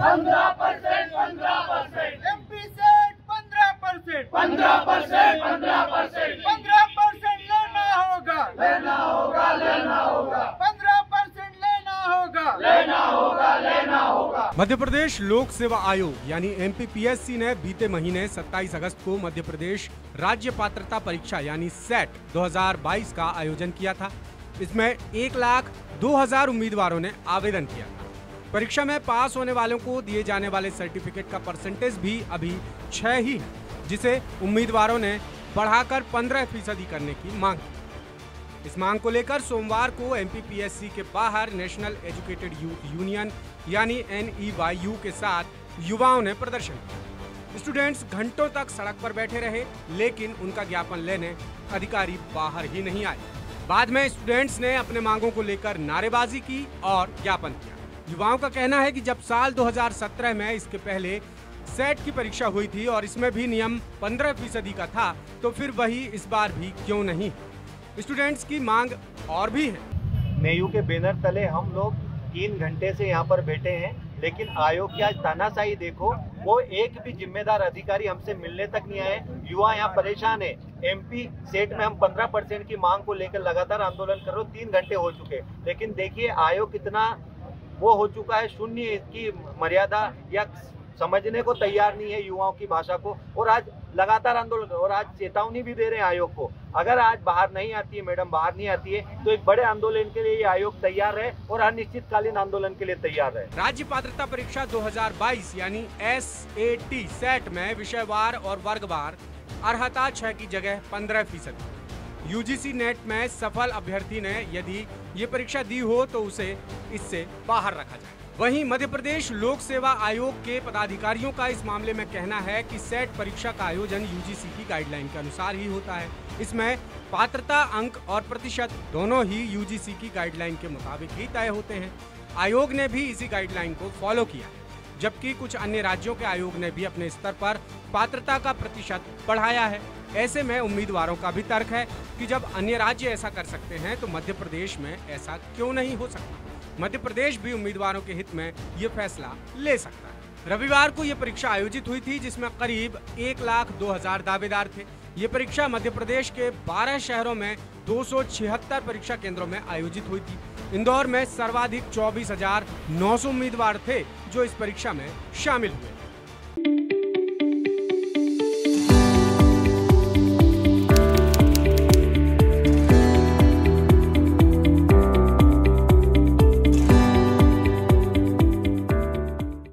पंद्रह परसेंट पंद्रह percent. MP set पंद्रह परसेंट। पंद्रह परसेंट पंद्रह परसेंट। पंद्रह परसेंट लेना होगा। लेना होगा लेना होगा। पंद्रह परसेंट लेना होगा। लेना होगा लेना होगा। मध्य प्रदेश लोक सेवा आयोग यानी एमपीपीएससी ने बीते महीने 27 अगस्त को मध्य प्रदेश राज्य पात्रता परीक्षा यानी सेट 2022 का आयोजन किया था। इसमें एक लाख दो हज़ार उम्मीदवारों ने आवेदन किया था। परीक्षा में पास होने वालों को दिए जाने वाले सर्टिफिकेट का परसेंटेज भी अभी छह ही है, जिसे उम्मीदवारों ने बढ़ाकर पंद्रह फ़ीसदी करने की मांग की। इस मांग को लेकर सोमवार को एमपीपीएससी के बाहर नेशनल एजुकेटेड यूथ यूनियन यानी एनईवाईयू के साथ युवाओं ने प्रदर्शन किया। स्टूडेंट्स घंटों तक सड़क पर बैठे रहे, लेकिन उनका ज्ञापन लेने अधिकारी बाहर ही नहीं आए। बाद में स्टूडेंट्स ने अपने मांगों को लेकर नारेबाजी की और ज्ञापन किया। युवाओं का कहना है कि जब साल 2017 में इसके पहले सेट की परीक्षा हुई थी और इसमें भी नियम 15 फ़ीसदी का था तो फिर वही इस बार भी क्यों नहीं? स्टूडेंट्स की मांग और भी है। मेयू के बैनर तले हम लोग तीन घंटे से यहाँ पर बैठे हैं, लेकिन आयोग की आज तानाशाही देखो, वो एक भी जिम्मेदार अधिकारी हमसे मिलने तक नहीं आए। युवा यहाँ परेशान है। एमपी सेट में हम 15 परसेंट की मांग को लेकर लगातार आंदोलन कर रहे तीन घंटे हो चुके। लेकिन देखिए, आयोग कितना वो हो चुका है शून्य इसकी मर्यादा या समझने को तैयार नहीं है युवाओं की भाषा को। और आज लगातार आंदोलन, और आज चेतावनी भी दे रहे हैं आयोग को। अगर आज बाहर नहीं आती है, मैडम, बाहर नहीं आती है तो एक बड़े आंदोलन के लिए ये आयोग तैयार है और अनिश्चितकालीन आंदोलन के लिए तैयार है। राज्य पात्रता परीक्षा 2022 यानी एस ए टी सेट में विषयवार और वर्गवार अर्हता छह की जगह पंद्रह फ़ीसदी। यूजीसी नेट में सफल अभ्यर्थी ने यदि ये परीक्षा दी हो तो उसे इससे बाहर रखा जाए। वहीं मध्य प्रदेश लोक सेवा आयोग के पदाधिकारियों का इस मामले में कहना है कि सेट परीक्षा का आयोजन यूजीसी की गाइडलाइन के अनुसार ही होता है। इसमें पात्रता अंक और प्रतिशत दोनों ही यूजीसी की गाइडलाइन के मुताबिक ही तय होते हैं। आयोग ने भी इसी गाइडलाइन को फॉलो किया जबकि कुछ अन्य राज्यों के आयोग ने भी अपने स्तर पर पात्रता का प्रतिशत बढ़ाया है। ऐसे में उम्मीदवारों का भी तर्क है कि जब अन्य राज्य ऐसा कर सकते हैं तो मध्य प्रदेश में ऐसा क्यों नहीं हो सकता? मध्य प्रदेश भी उम्मीदवारों के हित में ये फैसला ले सकता है। रविवार को ये परीक्षा आयोजित हुई थी, जिसमें करीब एक लाख दो हज़ार दावेदार थे। ये परीक्षा मध्य प्रदेश के 12 शहरों में दो सौ छिहत्तर परीक्षा केंद्रों में आयोजित हुई थी। इंदौर में सर्वाधिक चौबीस हज़ार नौ सौ उम्मीदवार थे, जो इस परीक्षा में शामिल हुए।